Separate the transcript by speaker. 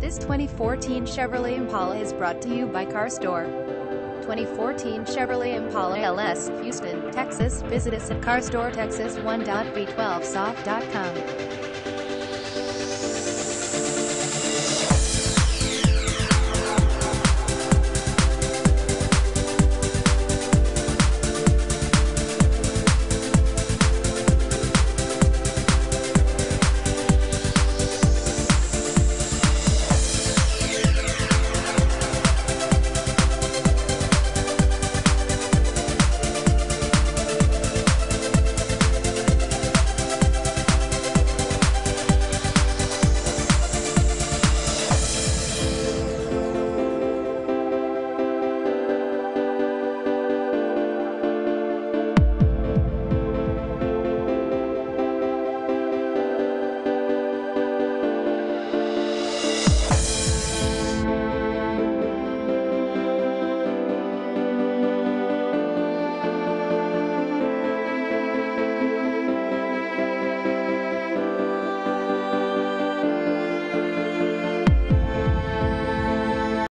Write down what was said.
Speaker 1: This 2014 Chevrolet Impala is brought to you by Car Store. 2014 Chevrolet Impala LS, Houston, Texas. Visit us at CarStoreTexas1.v12soft.com.